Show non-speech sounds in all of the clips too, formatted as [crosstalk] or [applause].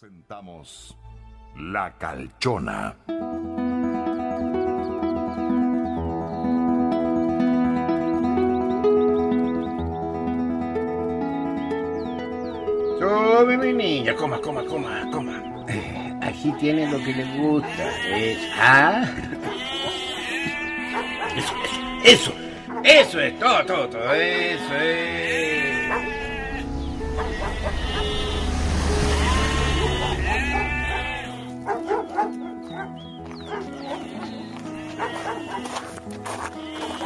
Presentamos La Calchona. Tome, mi niña, coma, coma, coma, coma. Eh, Aquí tiene lo que le gusta. Ah. Eso, eso, eso. Eso es todo, todo, todo. Eso es.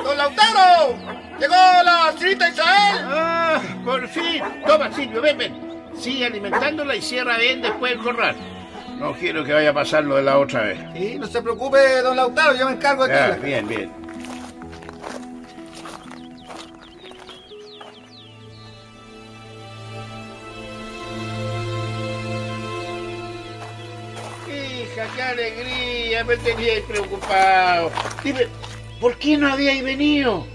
¡Don Lautaro! ¡Llegó la señorita Isabel! ¡Ah, por fin! Toma, Silvio, ven, ven. Sigue alimentándola y cierra bien después el corral. No quiero que vaya a pasar lo de la otra vez. Sí, no se preocupe, don Lautaro, yo me encargo aquí. Ya, bien, bien. Hija, qué alegría, me teníais preocupado. Dime, ¿por qué no habíais venido?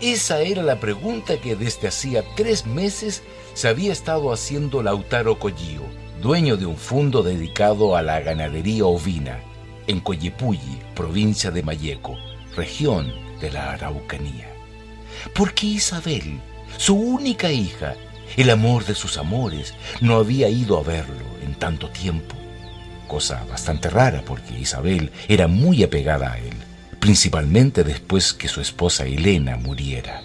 Esa era la pregunta que desde hacía tres meses se había estado haciendo Lautaro Collío, dueño de un fondo dedicado a la ganadería ovina, en Coyepulli, provincia de Mayeco, región de la Araucanía. ¿Por qué Isabel, su única hija, el amor de sus amores, no había ido a verlo en tanto tiempo? Cosa bastante rara porque Isabel era muy apegada a él principalmente después que su esposa Elena muriera.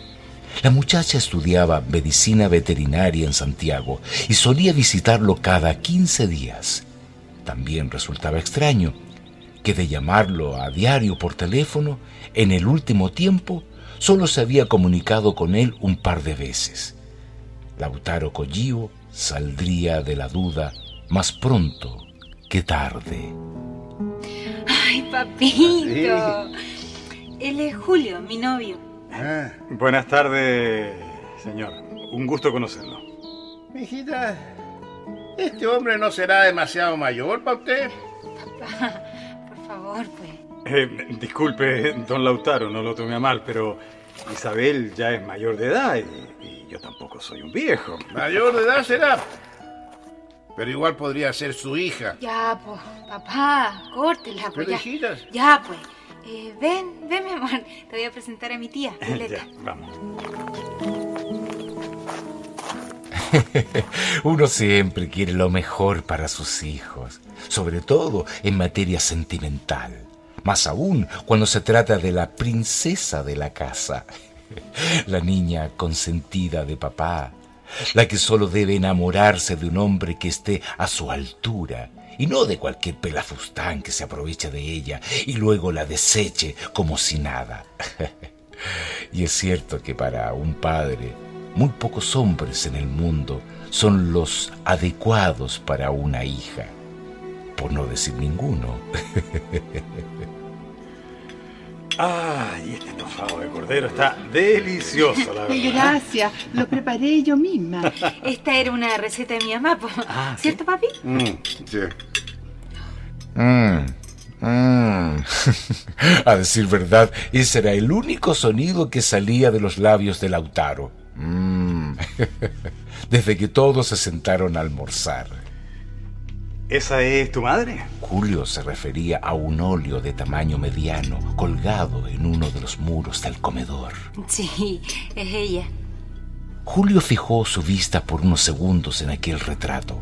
La muchacha estudiaba medicina veterinaria en Santiago y solía visitarlo cada 15 días. También resultaba extraño que de llamarlo a diario por teléfono, en el último tiempo solo se había comunicado con él un par de veces. Lautaro Collío saldría de la duda más pronto que tarde. Ay, papito. Él es Julio, mi novio. Ah, Buenas tardes, señor. Un gusto conocerlo. mijita, ¿este hombre no será demasiado mayor para usted? Papá, por favor, pues. Eh, disculpe, don Lautaro, no lo tome a mal, pero Isabel ya es mayor de edad y, y yo tampoco soy un viejo. Mayor de edad será. Pero igual podría ser su hija. Ya, pues, papá, córtela, pues ya. Ya, pues. Eh, ven, ven, mi amor. Te voy a presentar a mi tía, Violeta. [laughs] ya, vamos. [laughs] Uno siempre quiere lo mejor para sus hijos, sobre todo en materia sentimental, más aún cuando se trata de la princesa de la casa, [laughs] la niña consentida de papá, la que solo debe enamorarse de un hombre que esté a su altura y no de cualquier pelafustán que se aproveche de ella y luego la deseche como si nada. [laughs] Y es cierto que para un padre, muy pocos hombres en el mundo son los adecuados para una hija, por no decir ninguno. [laughs] Ay, este estofado de cordero está delicioso, la verdad. Gracias, lo preparé yo misma. [laughs] Esta era una receta de mi mamá. Ah, ¿sí? ¿cierto, papi? Mm, sí. Mm, mm. [laughs] A decir verdad, ese era el único sonido que salía de los labios de Lautaro. Mm. [laughs] Desde que todos se sentaron a almorzar. ¿Esa es tu madre? Julio se refería a un óleo de tamaño mediano colgado en uno de los muros del comedor. Sí, es ella. Julio fijó su vista por unos segundos en aquel retrato.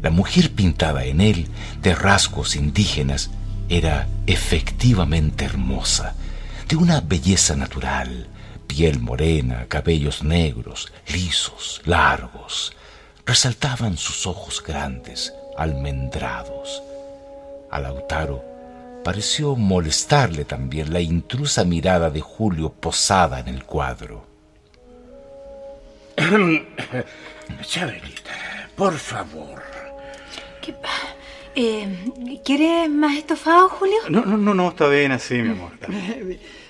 La mujer pintada en él, de rasgos indígenas, era efectivamente hermosa, de una belleza natural, piel morena, cabellos negros, lisos, largos. Resaltaban sus ojos grandes, almendrados. A Lautaro pareció molestarle también la intrusa mirada de Julio posada en el cuadro. [coughs] Chabelita, por favor. ¿Qué eh, ¿Quieres más estofado, Julio? No, no, no, no, está bien así, mi amor. [laughs]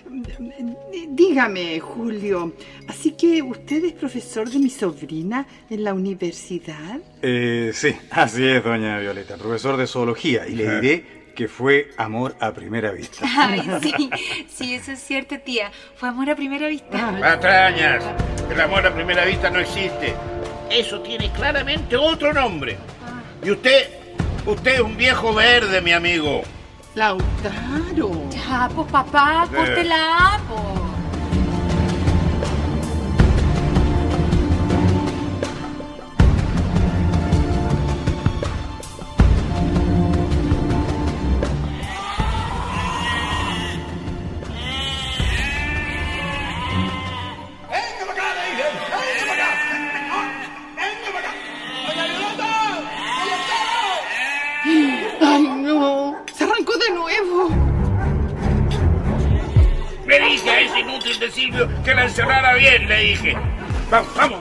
Dígame, Julio, así que usted es profesor de mi sobrina en la universidad. Eh, sí, así es, doña Violeta, profesor de zoología, y le diré que fue amor a primera vista. [laughs] Ay, sí, sí, eso es cierto, tía. Fue amor a primera vista. Patrañas, el amor a primera vista no existe. Eso tiene claramente otro nombre. Y usted, usted es un viejo verde, mi amigo. Lautaro. Ya, pues papá, córtela, pues.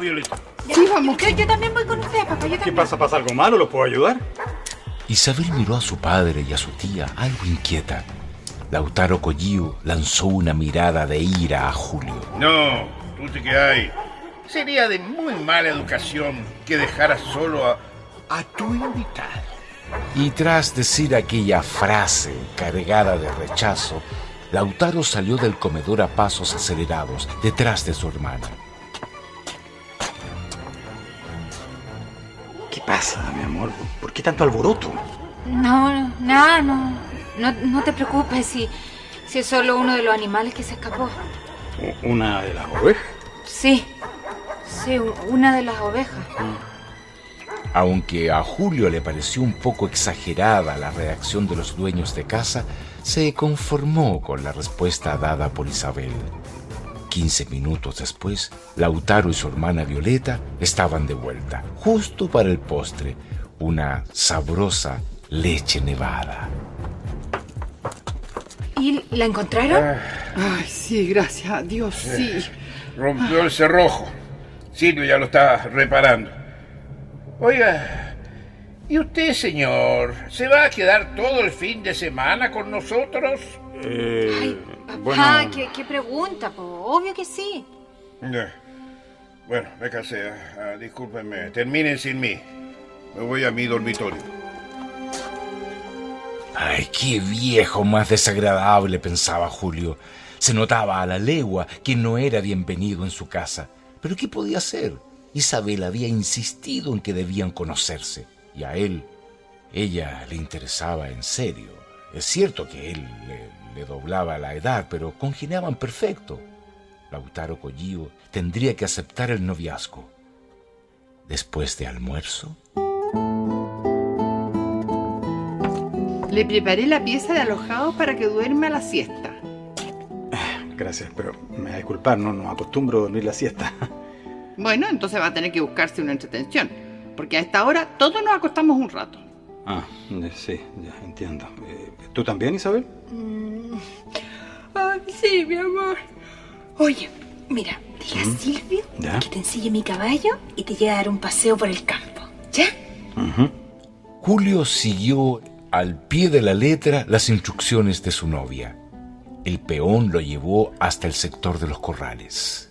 Violeta. Sí, vamos. Yo, yo también voy con usted, papá, yo ¿Qué pasa? ¿Pasa algo malo? ¿Los puedo ayudar? Isabel miró a su padre y a su tía algo inquieta. Lautaro Collío lanzó una mirada de ira a Julio. No, tú te quedas ahí. Sería de muy mala educación que dejaras solo a, a tu invitado. Y tras decir aquella frase cargada de rechazo, Lautaro salió del comedor a pasos acelerados, detrás de su hermana. Pasa, mi amor? ¿Por qué tanto alboroto? No, nada, no, no. No te preocupes si, si es solo uno de los animales que se escapó. ¿Una de las ovejas? Sí, sí, una de las ovejas. Aunque a Julio le pareció un poco exagerada la reacción de los dueños de casa, se conformó con la respuesta dada por Isabel. Quince minutos después, Lautaro y su hermana Violeta estaban de vuelta, justo para el postre, una sabrosa leche nevada. ¿Y la encontraron? Ay, sí, gracias a Dios, sí. Rompió el cerrojo. Silvio ya lo está reparando. Oiga, ¿y usted, señor, se va a quedar todo el fin de semana con nosotros? Eh, Ay, papá, bueno, ¿qué, qué pregunta? po? Obvio que sí. Ya. Bueno, me cansé. ah, ah, discúlpenme. Terminen sin mí. Me voy a mi dormitorio. Ay, qué viejo más desagradable, pensaba Julio. Se notaba a la legua que no era bienvenido en su casa. Pero ¿qué podía hacer? Isabel había insistido en que debían conocerse. Y a él, ella le interesaba en serio. Es cierto que él le, le doblaba la edad, pero congeniaban perfecto. Lautaro Collío tendría que aceptar el noviazgo. Después de almuerzo, Le preparé la pieza de alojado para que duerma la siesta. gracias, pero me va a disculpar, no, no acostumbro a dormir la siesta. Bueno, entonces va a tener que buscarse una entretención. Porque a esta hora todos nos acostamos un rato. Ah, sí, ya entiendo. Eh, ¿Tú también, Isabel? Ay, sí, mi amor. Oye, mira, dile a Silvio ¿Ya? que te enseñe mi caballo y te lleve a dar un paseo por el campo. ¿Ya? Julio siguió al pie de la letra las instrucciones de su novia. El peón lo llevó hasta el sector de los corrales.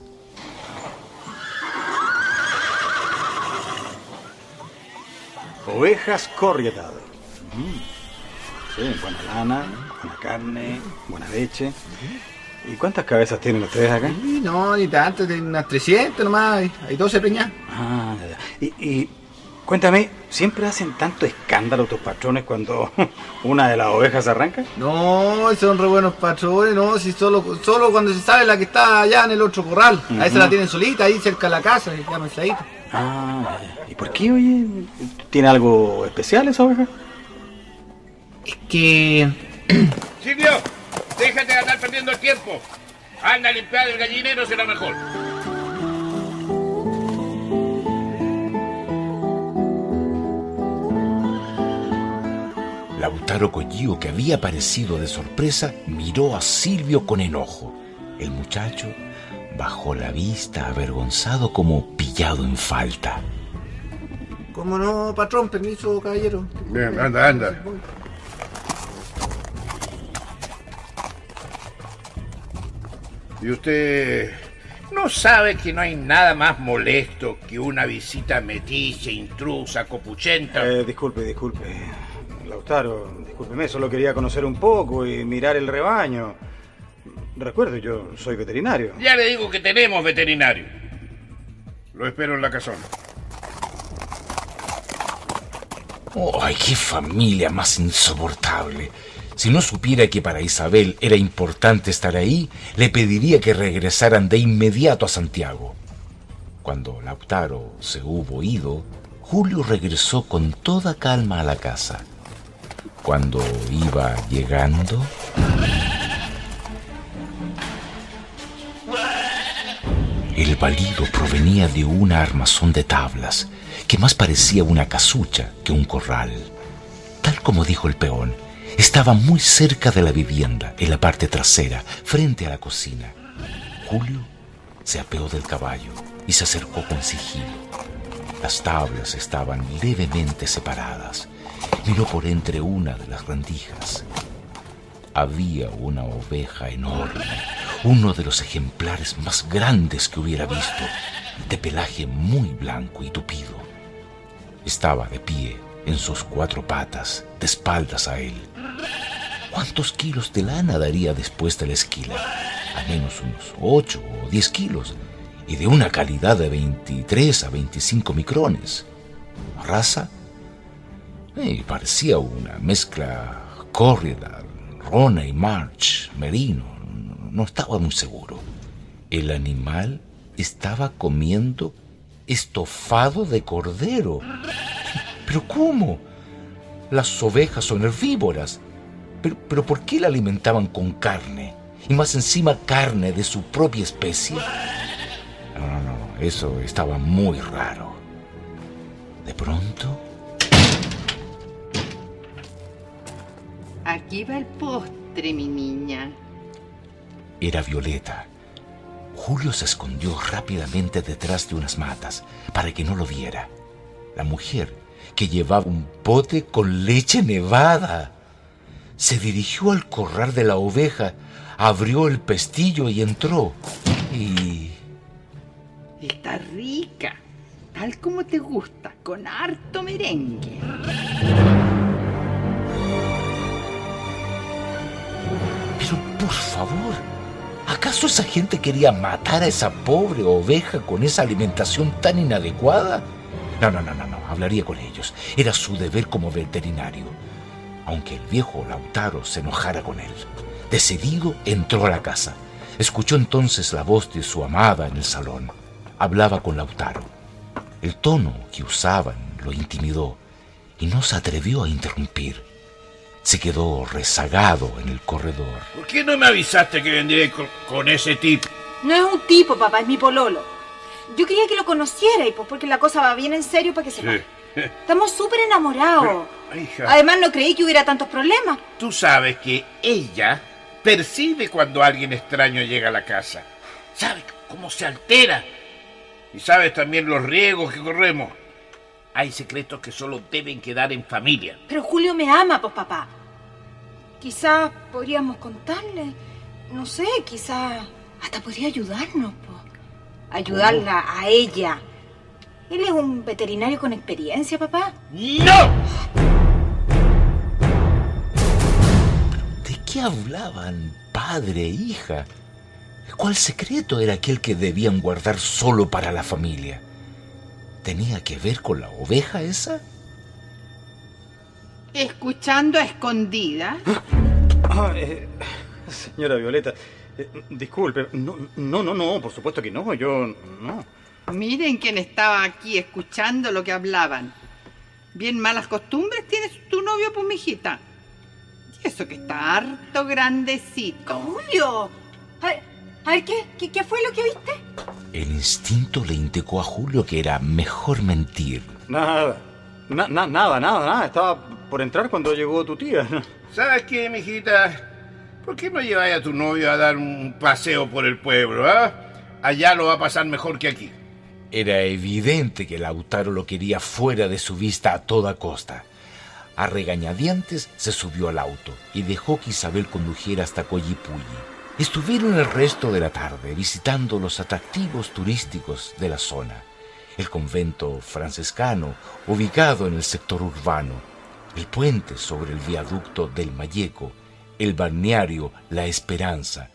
Ovejas corrietadas. Mm. Sí, buena lana, buena carne, buena leche. ¿Y cuántas cabezas tienen ustedes acá? Y no, ni tanto, de unas 300 nomás, hay- hay 12 preñas. Ah, ya, ya. Y, y cuéntame, ¿siempre hacen tanto escándalo tus patrones cuando [laughs] una de las ovejas arranca? No, son re buenos patrones, no, si solo, solo cuando se sabe la que está allá en el otro corral. A esa la tienen solita, ahí cerca de la casa, se llama Isaíta. Ah. ¿y por qué, oye? ¿Tiene algo especial esa oveja? Es que... [clears throat] Silvio, déjate de andar perdiendo el tiempo. Anda a limpiar el gallinero, será mejor. Lautaro Collío, que había aparecido de sorpresa, miró a Silvio con enojo. El muchacho bajó la vista avergonzado como pillado en falta. ¿Cómo no, patrón? Permiso, caballero. Bien, anda, anda. ¿Y usted no sabe que no hay nada más molesto que una visita metiche, intrusa, copuchenta? Eh, disculpe, disculpe. Lautaro, discúlpeme, solo quería conocer un poco y mirar el rebaño. Recuerde, yo soy veterinario. Ya le digo que tenemos veterinario. Lo espero en la casona. ¡Ay, qué familia más insoportable! Si no supiera que para Isabel era importante estar ahí, le pediría que regresaran de inmediato a Santiago. Cuando Lautaro se hubo ido, Julio regresó con toda calma a la casa. Cuando iba llegando... El balido provenía de una armazón de tablas que más parecía una casucha que un corral. Tal como dijo el peón, estaba muy cerca de la vivienda, en la parte trasera, frente a la cocina. Julio se apeó del caballo y se acercó con sigilo. Las tablas estaban levemente separadas. Miró por entre una de las rendijas. Había una oveja enorme, uno de los ejemplares más grandes que hubiera visto, de pelaje muy blanco y tupido. Estaba de pie en sus cuatro patas, de espaldas a él. ¿Cuántos kilos de lana daría después de la esquila? Al menos unos 8 o 10 kilos, y de una calidad de 23 a 25 micrones. Raza, eh, parecía una mezcla córrida, rona y march, merino. No estaba muy seguro. El animal estaba comiendo estofado de cordero. ¿Pero cómo? Las ovejas son herbívoras. Pero, pero ¿por qué la alimentaban con carne? Y más encima carne de su propia especie. No, no, no, eso estaba muy raro. De pronto... Aquí va el postre, mi niña. Era Violeta. Julio se escondió rápidamente detrás de unas matas para que no lo viera. La mujer, que llevaba un pote con leche nevada, se dirigió al corral de la oveja, abrió el pestillo y entró. Y... Está rica, tal como te gusta, con harto merengue. Pero por favor, ¿acaso esa gente quería matar a esa pobre oveja con esa alimentación tan inadecuada? No, no, no, no, no, hablaría con ellos. Era su deber como veterinario. Aunque el viejo Lautaro se enojara con él. Decidido, entró a la casa. Escuchó entonces la voz de su amada en el salón. Hablaba con Lautaro. El tono que usaban lo intimidó y no se atrevió a interrumpir. Se quedó rezagado en el corredor. ¿Por qué no me avisaste que vendría con, con ese tipo? No es un tipo, papá, es mi pololo. Yo quería que lo conociera y pues porque la cosa va bien en serio para que sepa. Sí. [laughs] Estamos súper enamorados. Pero, hija. Además, no creí que hubiera tantos problemas. Tú sabes que ella percibe cuando alguien extraño llega a la casa. Sabe cómo se altera. Y sabes también los riesgos que corremos. Hay secretos que solo deben quedar en familia. Pero Julio me ama, pues papá. Quizás podríamos contarle. No sé, quizás hasta podría ayudarnos, pues. Ayudarla a ella. Él es un veterinario con experiencia, papá. ¡No! ¿De qué hablaban padre e hija? ¿Cuál secreto era aquel que debían guardar solo para la familia? ¿Tenía que ver con la oveja esa? Escuchando a escondida. Ah, eh, señora Violeta, eh, disculpe. No, no, no, no, por supuesto que no. Yo no. Miren quién estaba aquí escuchando lo que hablaban. Bien malas costumbres tienes tu novio, pues, mijita. Y eso que está harto grandecito. Julio. A ver, a ver, ¿qué, qué, qué fue lo que viste? El instinto le indicó a Julio que era mejor mentir. Nada. Na- na- nada, nada, nada. Estaba por entrar cuando llegó tu tía. ¿Sabes qué, mijita? ¿Por qué no lleváis a tu novio a dar un paseo por el pueblo, ah? Allá lo va a pasar mejor que aquí. Era evidente que Lautaro lo quería fuera de su vista a toda costa. A regañadientes se subió al auto y dejó que Isabel condujera hasta Coyipulli. Estuvieron el resto de la tarde visitando los atractivos turísticos de la zona. El convento franciscano, ubicado en el sector urbano, el puente sobre el viaducto del Mayeco, el balneario La Esperanza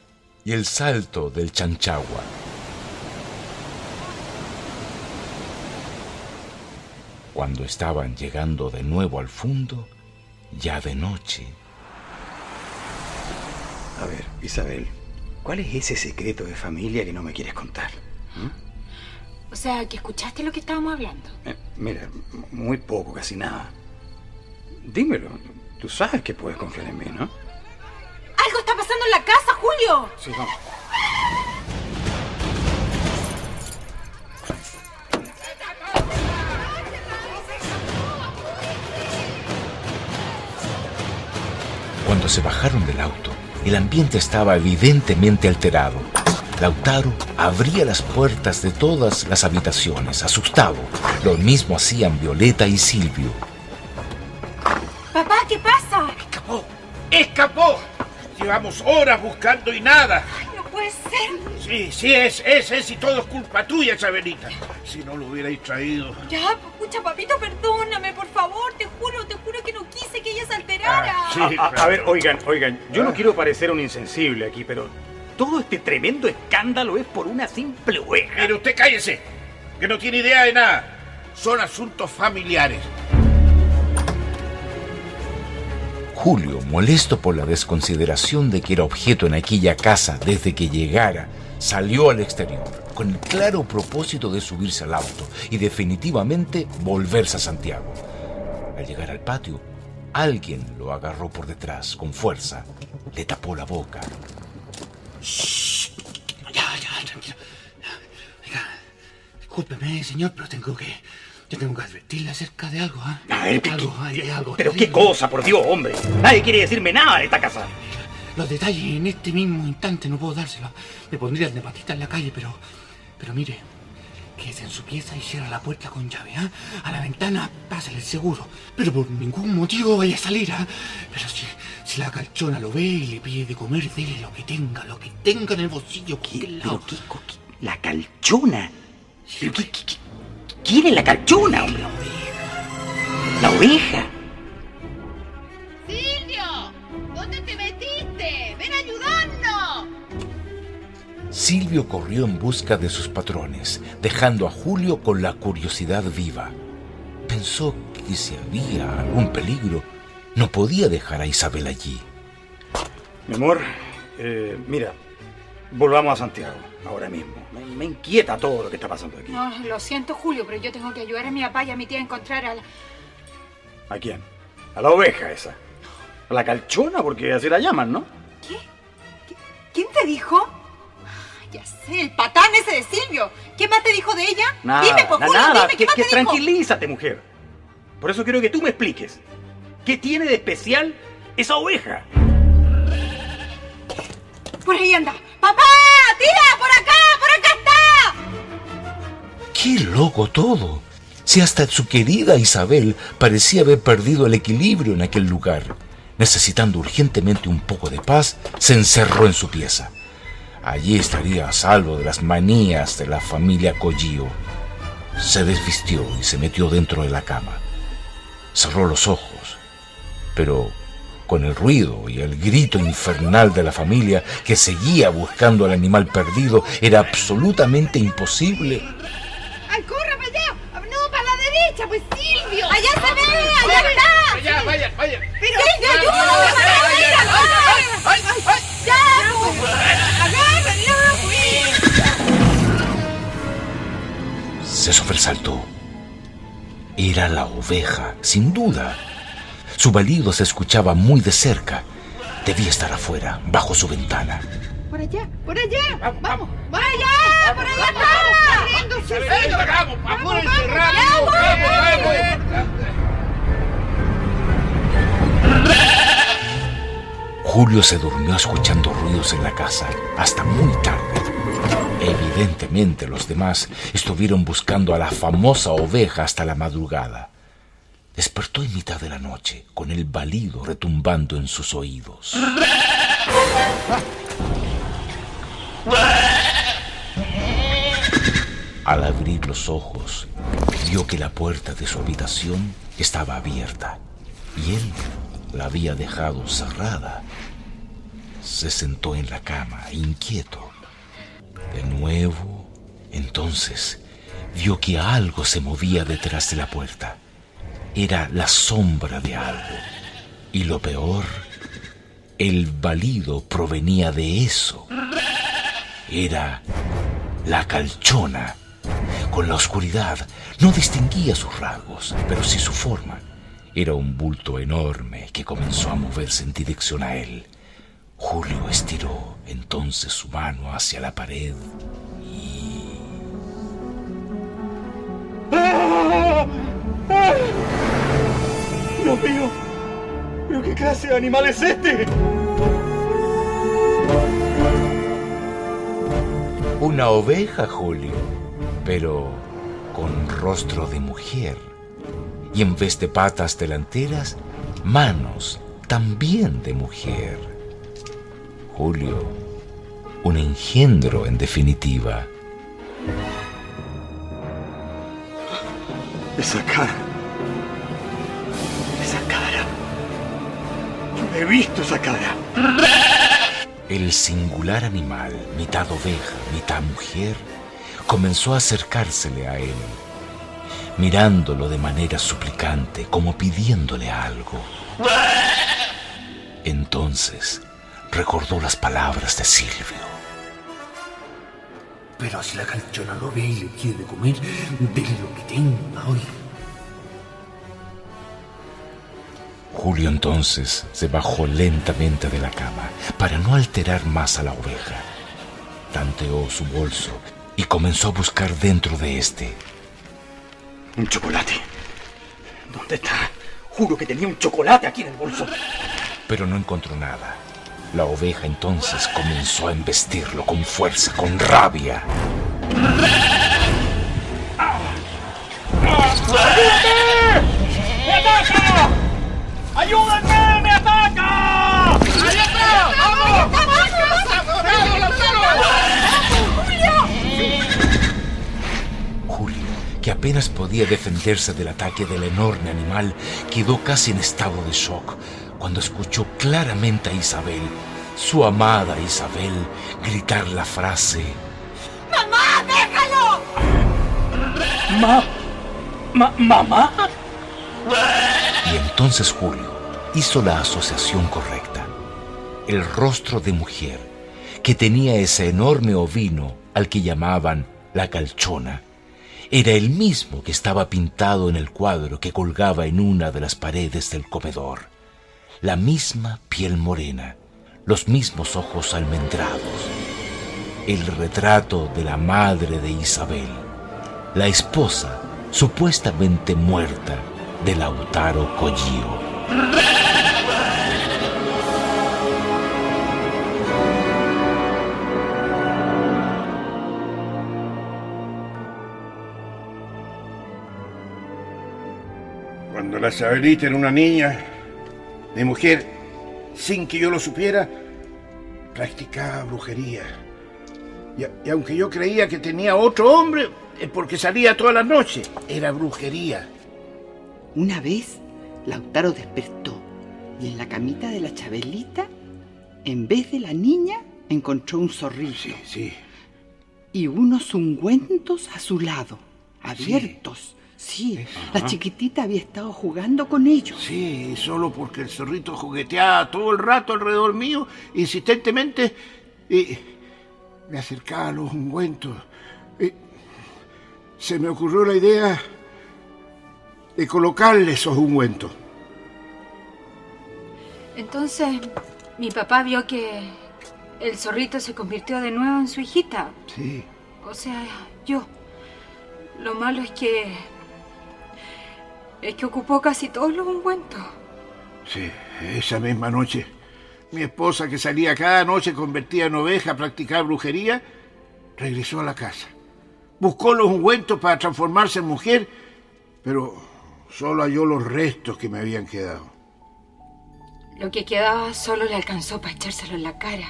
y el salto del Chanchagua. Cuando estaban llegando de nuevo al fondo, ya de noche, A ver, Isabel, ¿cuál es ese secreto de familia que no me quieres contar? O sea, que escuchaste lo que estábamos hablando. Eh, mira, muy poco, casi nada. Dímelo, tú sabes que puedes confiar en mí, ¿no? ¡Algo está pasando en la casa, Julio! Sí, vamos. Cuando se bajaron del auto, el ambiente estaba evidentemente alterado. Lautaro abría las puertas de todas las habitaciones, asustado. Lo mismo hacían Violeta y Silvio. Papá, ¿qué pasa? ¡Escapó! ¡Escapó! Llevamos horas buscando y nada. Ay, no puede ser. Sí, sí, es, es, es, y todo es culpa tuya, Isabelita. Si no lo hubierais traído. Ya, escucha, papito, perdóname, por favor. Te juro, te juro que no quise que ella se alterara. Ah, sí. A, a- a ver, oigan, oigan, yo no quiero parecer un insensible aquí, pero todo este tremendo escándalo es por una simple oveja. Mire, usted cállese, que no tiene idea de nada. Son asuntos familiares. Julio, molesto por la desconsideración de que era objeto en aquella casa desde que llegara, salió al exterior con el claro propósito de subirse al auto y definitivamente volverse a Santiago. Al llegar al patio, alguien lo agarró por detrás con fuerza, le tapó la boca. Ya, ya, tranquilo. Oiga, discúlpeme, señor, pero tengo que. Yo tengo que advertirle acerca de algo, ¿ah? A ver, algo, hay, hay algo. Pero qué cosa, por Dios, hombre. Nadie quiere decirme nada de esta casa. Los detalles en este mismo instante no puedo dárselos. Me pondría de patita en la calle, pero. Pero mire, quédese en su pieza y cierra la puerta con llave, ¿ah? A la ventana, pásale el seguro. Pero por ningún motivo vaya a salir, ¿ah? Pero si, si la calchona lo ve y le pide de comer, dele lo que tenga, lo que tenga en el bolsillo, lado. Pero qué, qué- la calchona. Pero qué, qué- qué- quiere la calchona, hombre? La oveja. Silvio, ¿dónde te metiste? Ven a ayudarnos. Silvio corrió en busca de sus patrones, dejando a Julio con la curiosidad viva. Pensó que si había algún peligro, no podía dejar a Isabel allí. Mi amor, eh, mira, volvamos a Santiago, ahora mismo. Me, me inquieta todo lo que está pasando aquí. No, lo siento, Julio, pero yo tengo que ayudar a mi papá y a mi tía a encontrar a la... ¿A quién? A la oveja esa. A la calchona, porque así la llaman, ¿no? ¿Qué? ¿Qué- ¿Quién te dijo? Ah, Ya sé, el patán ese de Silvio. ¿Qué más te dijo de ella? Nada, dime, pues, na- Julio, nada, dime, ¿qué que, más que te dijo? tranquilízate, mujer. Por eso quiero que tú me expliques. ¿Qué tiene de especial esa oveja? Por ahí anda. ¡Papá! ¡Tía! ¡Por acá! ¡Por acá está! ¡Qué loco todo! Si hasta su querida Isabel parecía haber perdido el equilibrio en aquel lugar. Necesitando urgentemente un poco de paz, se encerró en su pieza. Allí estaría a salvo de las manías de la familia Collío. Se desvistió y se metió dentro de la cama. Cerró los ojos, pero con el ruido y el grito infernal de la familia que seguía buscando al animal perdido, era absolutamente imposible ¡Ay, corre para allá! ¡No, para la derecha, pues Silvio! ¡Allá se ve! ¡Allá está! Vaya, vaya, vaya. Pero, ¡Silvio, ayúdame! ¡Ay, ay! ¡Ya! pues! pues. se sobresaltó. Era la oveja, sin duda. Su balido se escuchaba muy de cerca. Debía estar afuera, bajo su ventana. Por allá, por allá. Vamos, vamos. ¡Vaya! ¡Por allá está! ¡Corriendo, Venga, vamos, Vamos, apúrense rápido. vamos, Vamos, vamos. Julio se durmió escuchando ruidos en la casa hasta muy tarde. Evidentemente los demás estuvieron buscando a la famosa oveja hasta la madrugada. Despertó en mitad de la noche con el balido retumbando en sus oídos. Al abrir los ojos, vio que la puerta de su habitación estaba abierta y él la había dejado cerrada. Se sentó en la cama, inquieto. De nuevo, entonces, vio que algo se movía detrás de la puerta. Era la sombra de algo. Y lo peor, el balido provenía de eso. Era la calchona. Con la oscuridad no distinguía sus rasgos, pero sí su forma. Era un bulto enorme que comenzó a moverse en dirección a él. Julio estiró entonces su mano hacia la pared y... ¡Dios mío! ¿Pero qué clase de animal es este? Una oveja, Julio, pero con rostro de mujer. Y en vez de patas delanteras, manos también de mujer. Julio, un engendro en definitiva. Esa cara. He visto esa cara. El singular animal, mitad oveja, mitad mujer, comenzó a acercársele a él, mirándolo de manera suplicante, como pidiéndole algo. Entonces recordó las palabras de Silvio. Pero si la calchona lo ve y le quiere comer, dile lo que tenga hoy. Julio entonces se bajó lentamente de la cama para no alterar más a la oveja. Tanteó su bolso y comenzó a buscar dentro de este. Un chocolate. ¿Dónde está? Juro que tenía un chocolate aquí en el bolso. Pero no encontró nada. La oveja entonces comenzó a embestirlo con fuerza, con rabia. ¡Ayúdenme! ¡Me ataca! ¡Ahí está! ¡Vamos! ¡Vamos, Lautaro! Julio, que apenas podía defenderse del ataque del enorme animal, quedó casi en estado de shock cuando escuchó claramente a Isabel, su amada Isabel, gritar la frase. ¡Mamá, déjalo! Ma, ma, ¿Mamá? Y entonces Julio hizo la asociación correcta. El rostro de mujer que tenía ese enorme ovino al que llamaban la calchona era el mismo que estaba pintado en el cuadro que colgaba en una de las paredes del comedor. La misma piel morena, los mismos ojos almendrados. El retrato de la madre de Isabel, la esposa supuestamente muerta de Lautaro Collío. La Isabelita era una niña, de mujer, sin que yo lo supiera, practicaba brujería. Y, y aunque yo creía que tenía otro hombre, es porque salía todas las noches, era brujería. Una vez, Lautaro despertó y en la camita de la Chabelita, en vez de la niña, encontró un zorrito Sí, sí. y unos ungüentos a su lado, abiertos. Sí, la chiquitita había estado jugando con ellos. Sí, solo porque el zorrito jugueteaba todo el rato alrededor mío, insistentemente, y me acercaba a los ungüentos. Y se me ocurrió la idea de colocarle esos ungüentos. Entonces, mi papá vio que el zorrito se convirtió de nuevo en su hijita. Sí, O sea, yo. Lo malo es que. Es que ocupó casi todos los ungüentos. sí, esa misma noche. Mi esposa, que salía cada noche convertida en oveja a practicar brujería, regresó a la casa. Buscó los ungüentos para transformarse en mujer, pero solo halló los restos que me habían quedado. Lo que quedaba solo le alcanzó para echárselo en la cara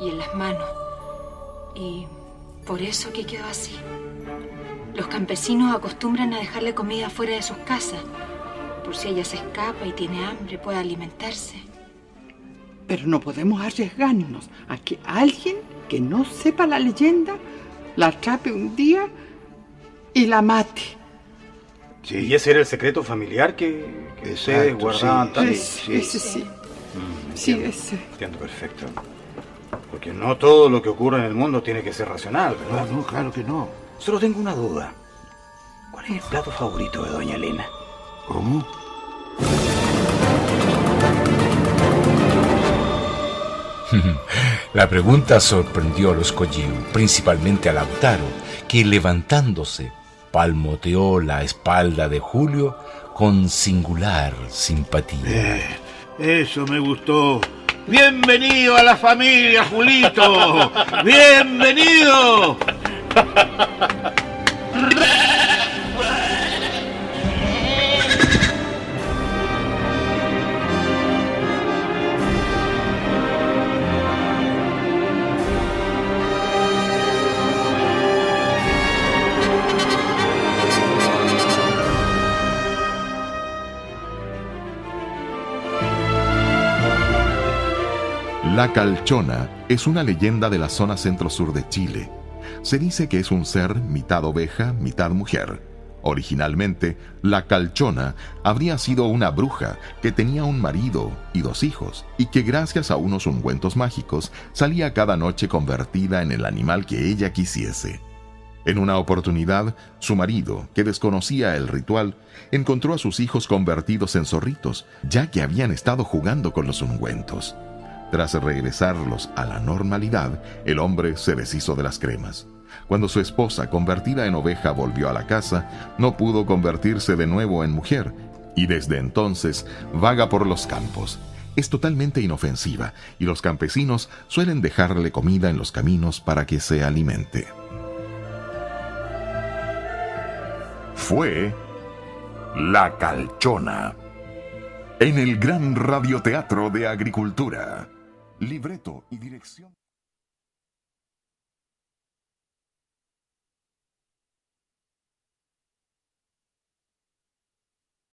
y en las manos. Y por eso que quedó así. Los campesinos acostumbran a dejarle comida fuera de sus casas, por si ella se escapa y tiene hambre, puede alimentarse. Pero no podemos arriesgarnos a que alguien que no sepa la leyenda la atrape un día y la mate. Sí. Y ese era el secreto familiar que, que ustedes Exacto, guardaban sí, sí. Ese, ese sí. Mm, Sí, entiendo, ese. Entiendo perfecto. Porque no todo lo que ocurre en el mundo tiene que ser racional, No, ¿verdad? no, claro que no. Solo tengo una duda. ¿Cuál es el plato favorito de Doña Elena? ¿Cómo? [laughs] La pregunta sorprendió a los Collío, principalmente a Lautaro, que levantándose palmoteó la espalda de Julio con singular simpatía. Eh, eso me gustó. Bienvenido a la familia, Julito. [laughs] Bienvenido. La calchona es una leyenda de la zona centro-sur de Chile. Se dice que es un ser mitad oveja, mitad mujer. Originalmente, la calchona habría sido una bruja que tenía un marido y dos hijos, y que gracias a unos ungüentos mágicos salía cada noche convertida en el animal que ella quisiese. En una oportunidad, su marido, que desconocía el ritual, encontró a sus hijos convertidos en zorritos, ya que habían estado jugando con los ungüentos. Tras regresarlos a la normalidad, el hombre se deshizo de las cremas. Cuando su esposa, convertida en oveja, volvió a la casa, no pudo convertirse de nuevo en mujer, y desde entonces vaga por los campos. Es totalmente inofensiva, y los campesinos suelen dejarle comida en los caminos para que se alimente. Fue La Calchona. En el Gran Radioteatro de Agricultura. Libreto y dirección.